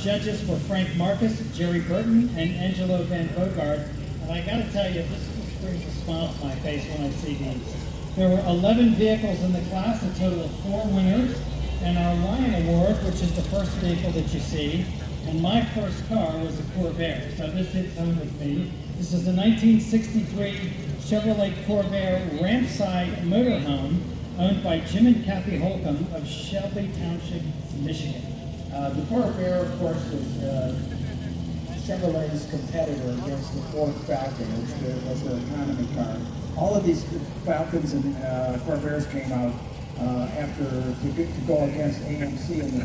judges were Frank Markus, Jerry Burton, and Angelo Van Bogart. And I got to tell you, this brings a smile to my face when I see these. There were 11 vehicles in the class, a total of four winners, and our Lion Award, which is the first vehicle that you see. And my first car was a Corvair, so this hits home with me. This is a 1963 Chevrolet Corvair rampside motorhome owned by Jim and Kathy Holcomb of Shelby Township, Michigan. Uh, the Corvair, of course, was uh, Chevrolet's competitor against the Ford Falcon, which was their economy car. All of these Falcons and uh, Corvairs came out uh, after to, to go against AMC in the